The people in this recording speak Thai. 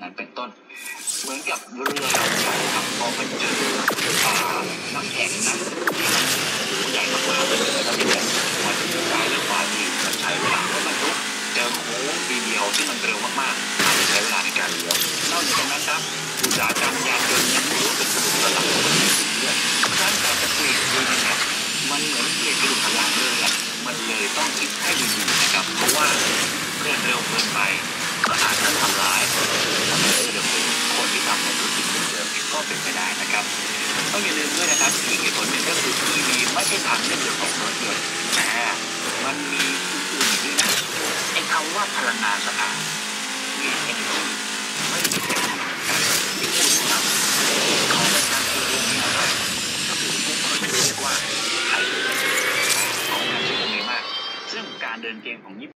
นั่นเป็นต้น เหมือนกับเรือลำใหญ่ครับพอไปเจอป่าน้ำแข็งนะที่มันโอ้โหใหญ่มากๆเลยนะครับเนี่ยมันซ้ายและขวาดีมันใช้เวลารถบรรทุกเจอโค้งทีเดียวที่มันเร็วมากๆอาจจะใช้เวลาในการเลี้ยวนอกจากนั้นครับอุตสาหกรรมยานยนต์ยังรู้สึกถูกระลับคนในเรื่อยขั้นการจะเปลี่ยนด้วยนะครับมันเหมือนเปลี่ยนกระดูกหลังเลยอะมันเลยต้องคิดให้ดีๆนะครับ เพราะว่าเคลื่อนเร็วเกินไป ก็อาจจะทำร้ายทำให้เกิดเป็นคนที่ทำในธุรกิจ เดิมๆก็เป็นไปได้นะครับต้องอย่าลืมด้วยนะครับอีกเหตุผลหนึ่งก็คือ EV ไม่ใช่ทางเลือกเดียวของรถยนต์แต่มันมีอื่นๆอีกด้วยนะไอ้คำว่าพลังงานสะอาด Green Energy ไม่ได้เป็นแค่คำการที่พูดนะครับของรายการคือเรื่องนี้อะไรก็คือพวกเราจะเรียกว่าไทยของงานที่มีมาก ซึ่งการเดินเกมของญี่ปุ่น